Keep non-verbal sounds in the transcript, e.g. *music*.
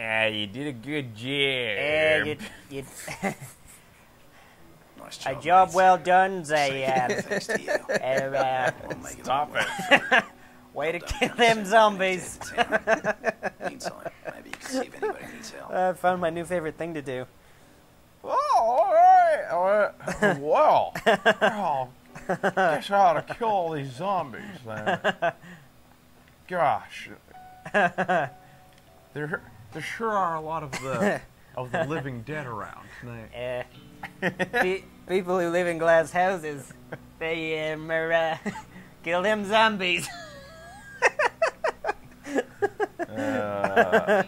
Yeah, you did a good job. Uh, you, you, *laughs* Nice a job. job mate. well done. A, um, *laughs* Thanks to you. *laughs* a, uh, I'll make it Stop it. way to Well kill them zombies. Meantime, maybe you can see if anybody needs help. I found my new favorite thing to do. Oh, all right. Uh, well, well, guess I ought to kill all these zombies then. Gosh, there there sure are a lot of the *laughs* of the living dead around. They- Uh, *laughs* pe- people who live in glass houses, they um, are, uh, *laughs* kill them zombies. Uh,